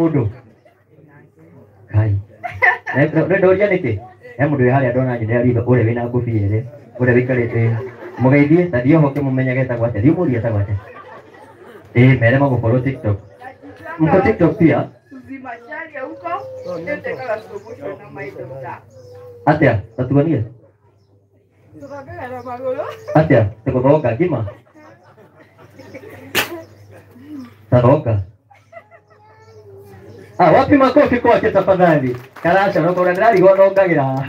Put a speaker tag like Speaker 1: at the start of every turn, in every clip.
Speaker 1: mudu kai na ndo ndo ria niti ya mudu ya udah bina aku ari ndo ure wina ngubia ri ure wikarite mugeithie ta dio hoke mumenyage ta gwate mau dia ta gwate eh mere mau follow tiktok. Mko tiktok pia
Speaker 2: zimasharia huko ndete kala solution na ya oh, ta
Speaker 1: atia tatugania atia tukuroka Ah, wapi makofi kwake tafadhali? Karasha kora ndĩrarigwo thongagĩra.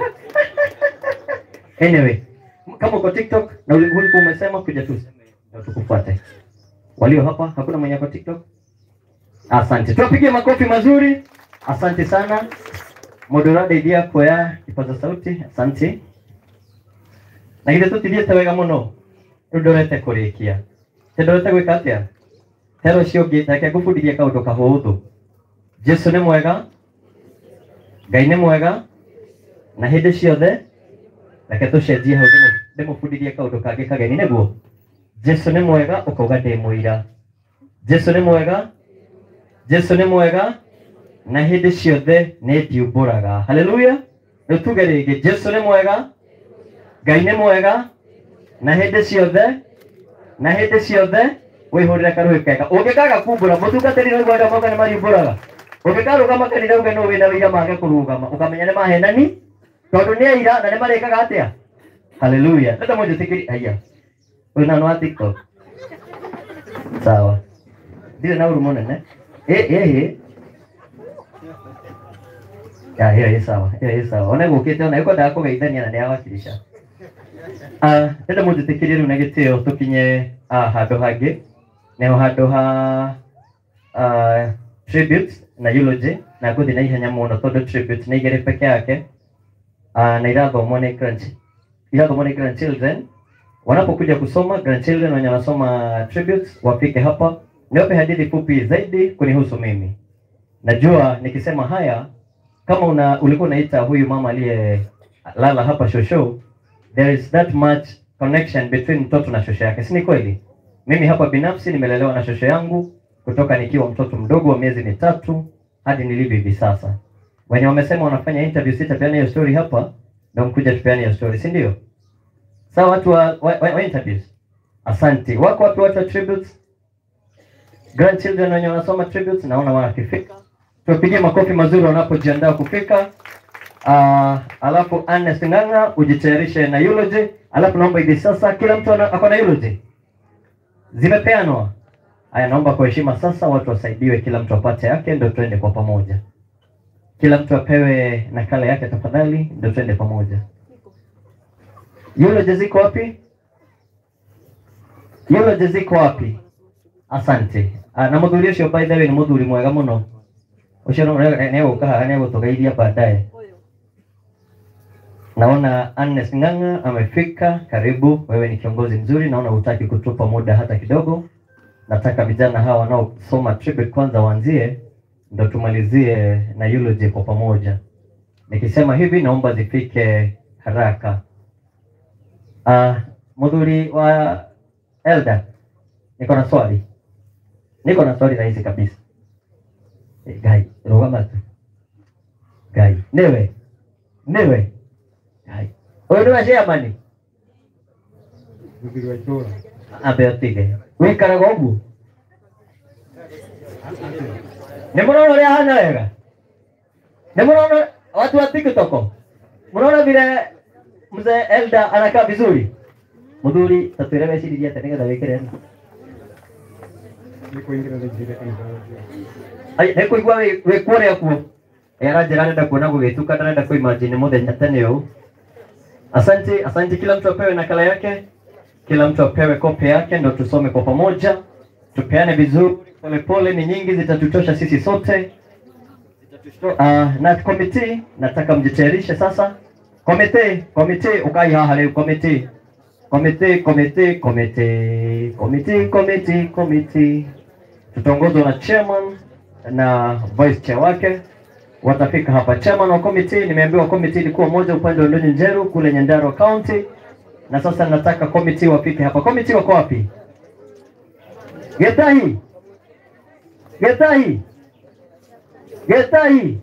Speaker 1: Anyway, kama uko TikTok na uli- ulikuwa umesema kuja tu ndio tukufuate. Walio hapa hakuna mwenye kwa TikTok? Asante. Tuwapigie makofi mazuri. Asante sana. Modorada idia ya kipaza sauti. Asante. Na githĩ tũtithiĩte wega rĩu ndorete kũrĩkia tendorete shio gita hero kufu didia reke ngũbundithie kaũndũ जिसने मोएगा गईने मोएगा na hindi ciothe reke tucenjie hau ndimubundithie kaundu kangi kageni niguo jesu ni mwega ukauga ndi muira jesu ni mwega jesu ni mwega na hindi ciothe ni ndiumburaga haleluya riu tuge ringi jesu ni mwega ngai ni mwega na hindi ciothe na hindi ciothe wihurire karuhi kega ungikaga kumbura mutungatiri niguo andu mauga ni mariumburaga Wamekalo kama kanida ugano wenda wija maka kurugama. Ukamenya ne mahena ni tondu ni aira na ne mareka gatia. Haleluya. Tata moja tikiri aya. Wena no TikTok. Sawa. Dile na uru monene. Eh eh eh. Ya ya ya sawa. Ya ya sawa. Ona gukite ona yuko ndako gaithania na ne awakilisha. Ah, tata moja tikiri ru na gitio tukinye ah handu hangi. Neho handu ha ah tributes na eulogy na guthi na ihenya mono tondu tribute na igere peke yake ah, na irathomwo grand- irathomwo nĩ grandchildren wanapokuja kusoma grandchildren wenye wanasoma tributes wafike hapa niwape hadithi fupi zaidi kunihusu mimi. Najua nikisema haya kama una ulikuwa unaita huyu mama aliye lala hapa shosho there is that much connection between mtoto na shosho yake si ni kweli? Mimi hapa binafsi nimelelewa na shosho yangu kutoka nikiwa mtoto mdogo wa miezi mitatu hadi nilivyo hivi sasa. Wenye wamesema wanafanya interview sitapeana hiyo story hapa ndio mkuja tupeane hiyo story si ndio? Sawa watu wa, wa, wa, wa interviews. Asante wako wapi watu wa tributes? Grandchildren wenye wanasoma tributes naona wanakifika. Tuwapigie makofi mazuri wanapojiandaa kufika. Uh, alafu Ernest Ng'ang'a ujitayarishe na eulogy. Alafu naomba hivi sasa kila mtu akona ako na eulogy. Zimepeanwa haya naomba kwa heshima sasa watu wasaidiwe kila mtu apate yake ndio tuende kwa pamoja. Kila mtu apewe nakala yake tafadhali ndio tuende pamoja. Yule jeziko wapi? Yule jeziko wapi? Asante. Ah, na muthuri ucio by the way ni muthuri mwega muno. Ucio nĩ egũka haha nĩ egũtũgeithia baadaye. Naona Agnes Ng'ang'a amefika, karibu. Wewe ni kiongozi mzuri, naona hutaki kutupa muda hata kidogo. Nataka vijana hawa wanaosoma tribute kwanza waanzie, ndo tumalizie na eulogy kwa pamoja. Nikisema hivi, naomba zifike haraka. Uh, mudhuri wa elder, niko na swali, niko na swali rahisi kabisa. E, Gai, rugama tu. Gai, newe newe Gai. Ũyũ
Speaker 3: ni wa chairman
Speaker 1: ambe ũtige wĩkaraga ũguo? Nĩ mũrona ũrĩa hana wega? Nĩ mũrona watu wa TikTok mũrona vile mzee Elda anakaa vizuri mudhuri tatwĩre weciririe atĩa nĩgetha wĩkĩre
Speaker 3: Nĩ
Speaker 1: kũigua wĩ wĩ kũrĩa kuo aranjĩra arenda kuona gũgĩtuka ndarenda kuimagine mũthenya tene ũũ. Asante asante kila mtu apewe nakala yake kila mtu apewe kopi yake ndo tusome kwa pamoja. Tupeane vizuri. Polepole ni nyingi zitatutosha sisi sote. Uh, na komiti nataka mjitayarishe sasa. Komite komite ukai haha leo komite. Komite komite komite. Komite komite komite. Tutaongozwa na chairman na vice chair wake. Watafika hapa. Chairman wa committee, nimeambiwa committee ilikuwa moja upande wa Ndonyi Njeru kule Nyandarua County, na sasa nataka komiti wapite hapa. Komiti wako wapi? Getahi, Getahi, Getai